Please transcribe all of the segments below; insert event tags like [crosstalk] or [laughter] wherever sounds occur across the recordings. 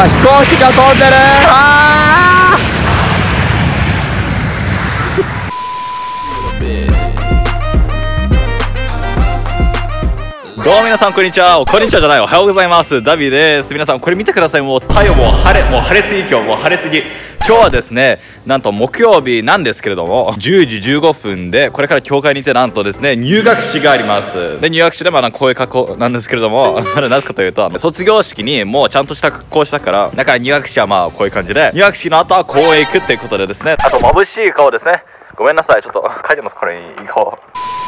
今飛行機が飛んでる。あどうも皆さんこんにちは。こんにちはじゃない。おはようございます。ダビです。皆さんこれ見てください。もう太陽もう晴れもう晴れすぎ。今日もう晴れすぎ。今日はですねなんと木曜日なんですけれども10時15分でこれから教会にてなんとですね入学式があります。で入学式でまあこういう格好なんですけれどもそれ [laughs] なぜかというと卒業式にもうちゃんとした格好したからだから入学式はまあこういう感じで入学式の後は公園行くっていうことでですねあと眩しい顔ですね。ごめんなさい。ちょっと書いてます。これに行こう。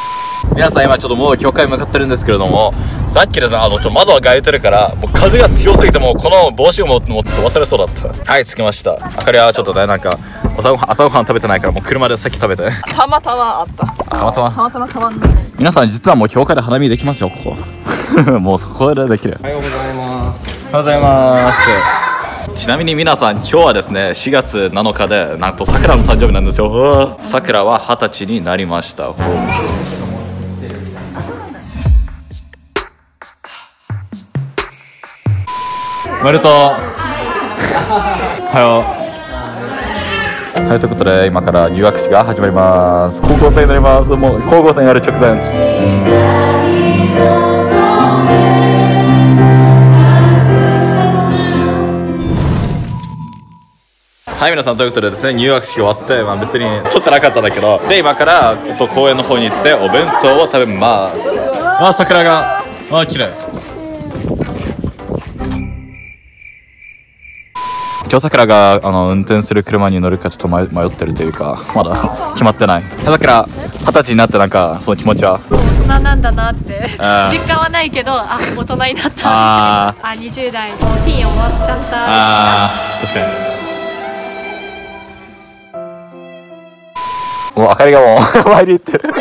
皆さん今ちょっともう教会向かってるんですけれどもさっきですねあのちょ窓が開いてるからもう風が強すぎてもうこの帽子を持って持って飛ばされそうだった。はい着きました。あかりはちょっとねなんか朝ごはん朝ごはん食べてないからもう車でさっき食べて。たまたまあった。たまたま？たまたまたまん皆さん実はもう教会で花見できますよここ。[laughs] もうそこでできる。おはようございます。おはようございます。ちなみに皆さん今日はですね4月7日でなんとさくらの誕生日なんですよ。さくらは二十歳になりましたおめでと。うおはよう。はいということで今から入学式が始まります。高校生になります。もう高校生になる直前はい皆さんということでですね入学式終わって、まあ、別に撮ってなかったんだけどで今からと公園の方に行ってお弁当を食べます。あ桜が。あ綺麗今日桜があの運転する車に乗るかちょっと迷迷ってるというかまだ決まってない。桜二十歳になってなんかその気持ちは？大人なんだなって。実感はないけどあ大人になった。ああ。20代もうティーン終わっちゃった。あー確かに。もう明かりがもう [laughs] 前に行ってる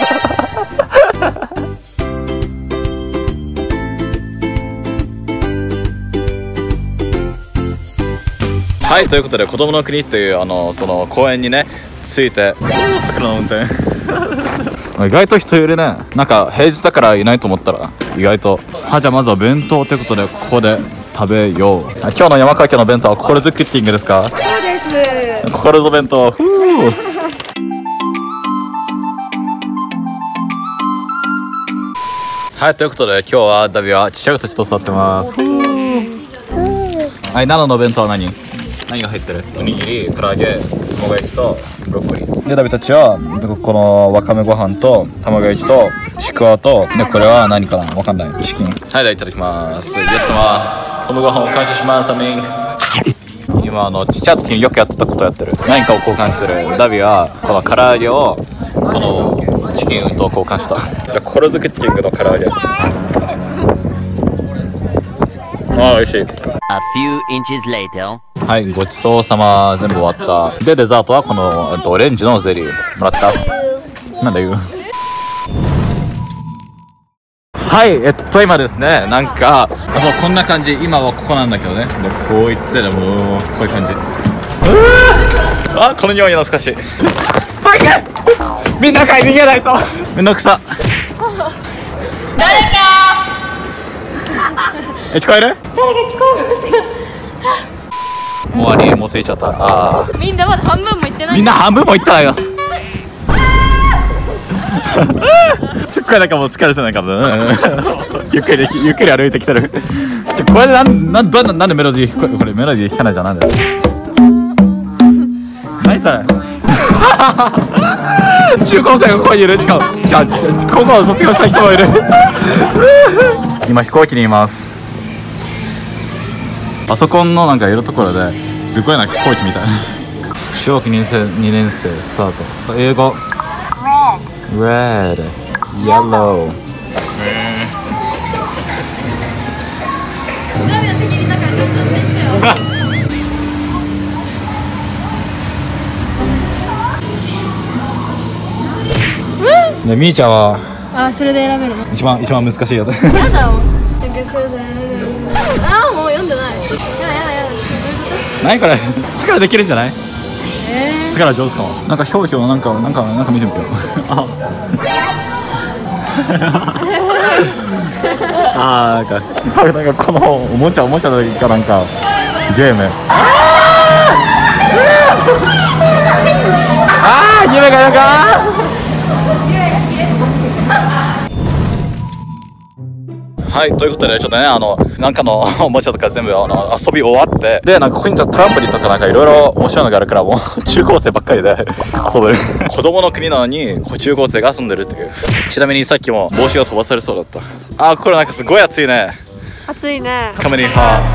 はいということで子供の国というあのその公園にね着いて桜の運転。[laughs] 意外と人いるね。なんか平日だからいないと思ったら意外と。はいじゃあまずは弁当ということでここで食べよう。あ今日の山川家の弁当は心づクッキングですか？そうです。心の弁当。ふう。[laughs] はいということで今日はダビはちっちゃい子たちと座ってます。はい奈良の弁当は何？何が入ってる？おにぎり唐揚げ卵焼きとブロッコリー。でダビたちはこのわかめご飯と卵焼きとちくわとでこれは何かな？わかんない。チキンはいではいただきます。イエス様。このご飯を感謝します。アミン。今あのちっちゃい時によくやってたことやってる。何かを交換してる。ダビはこの唐揚げをこのチキンと交換した。じゃあコロズクッキングの唐揚げ。ああ美味しい。A few inches later. はいごちそうさま全部終わった。でデザートはこのえっとオレンジのゼリー。もらった？なんだ言うはいえっと今ですねなんかあそうこんな感じ。今はここなんだけどね。でこういってでもこういう感じ。あこの匂い懐かしい。早くみんなから逃げないと。めんどくさ。誰か！[laughs] え聞こえる？終わりもうついちゃった。あー。みんなまだ半分もいってないみんな半分もいったよ。[laughs] すっごいなんかもう疲れてないかもうんゆっくりゆっくり歩いてきてる。これなんなんどんななんでメロディーこれこれメロディー弾かないじゃんなんで？何それ？[laughs] 中高生がここにいる？しか高校を卒業した人もいる。今飛行機にいますパソコンのなんかいるところですごいな飛行機みたい。な小学2年生2年生スタート。英語。Red Red Yellow ねみーちゃんはあそれで選べるの？一番一番難しいやつ。やだ何これ力できるんじゃない？え力上手かも。なんか表記をなんかなんかなんか見てみてよあ。[laughs] あーなんか。なんかこのおもちゃおもちゃの時かなんかゲーム。ああ夢がなんかはい、ということで、ちょっとね、あの、なんかのおもちゃとか全部あの遊び終わって、で、なんかここにトランポリンとかなんかいろいろ面白いのがあるから、も [laughs] う中高生ばっかりで遊べる。[laughs] 子供の国なのに、こう中高生が遊んでるっていう。ちなみにさっきも帽子が飛ばされそうだった。あー、これなんかすごい暑いね。暑いねカメリハ [laughs]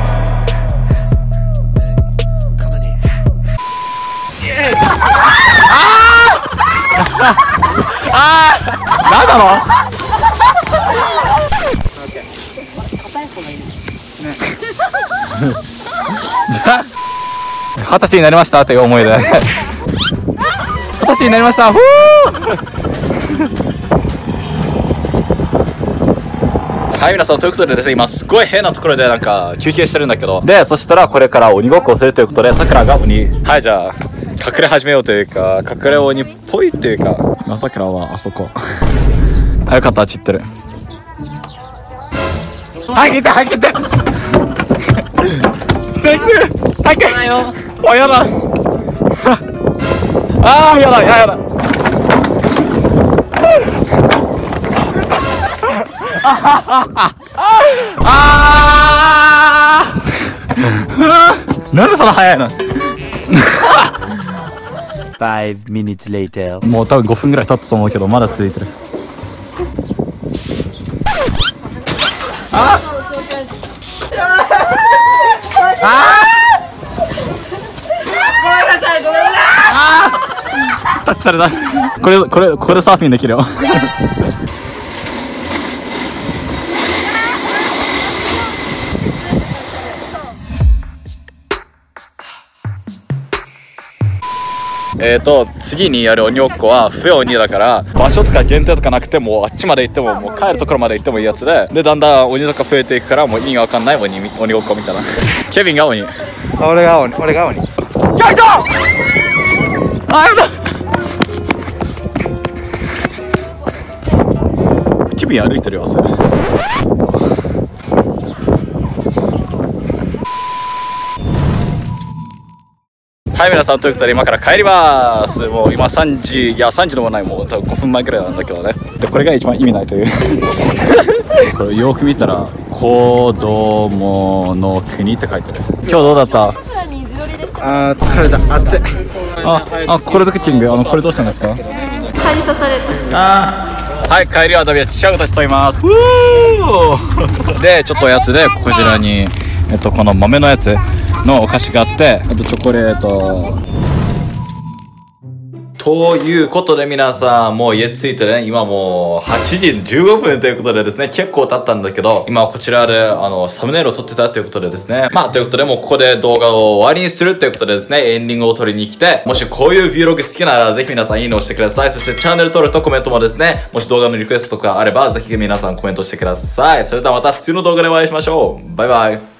あーなんなの？二十歳になりましたっていう思いで。二十歳になりました。ふはい皆さんということでですね今すごい変なところでなんか休憩してるんだけど。でそしたらこれから鬼ごっこをするということでさくらが鬼。はいじゃあ隠れ始めようというか隠れ鬼っぽいっていうか。まあさくらはあそこ。あよかった散ってる。はい切ってはいってあやだ。[laughs] あーやだやだ。[laughs] あー。[laughs] なんでそんな早いの？5 minutes later. もう多分5分ぐらい経ったと思うけどまだ続いてるタッチされた。これこれこれでサーフィンできるよ。えーと次にやる鬼ごっこは不要鬼だから場所とか限定とかなくてもうあっちまで行ってももう帰るところまで行ってもいいやつで。でだんだん鬼とか増えていくからもう意味がわかんない [laughs] 鬼み鬼ごっこみたいなケビンが鬼やい俺が鬼俺が鬼たあやだケビン歩いてる様子。はい皆さんということで今から帰ります。もう今3時いや3時でもないもう多分5分前くらいなんだけどね。でこれが一番意味ないという。[laughs] これよく見たら子供の国って書いてる。今日どうだった？あー疲れた。暑い。ああこれぞクッキングあのこれどうしたんですか？蚊に刺されたはい帰りはダビはちっちゃい子たちといます。[laughs] [laughs] でちょっとおやつでこちらにえっとこの豆のやつのお菓子があってあとチョコレートということで皆さんもう家着いてね今もう8時15分ということでですね結構経ったんだけど今こちらであのサムネイルを撮ってたということでですね。まあということでもうここで動画を終わりにするということでですねエンディングを撮りに来てもしこういう Vlog 好きならぜひ皆さんいいねをしてください。そしてチャンネル登録とコメントもですねもし動画のリクエストとかあればぜひ皆さんコメントしてください。それではまた次の動画でお会いしましょう。バイバイ。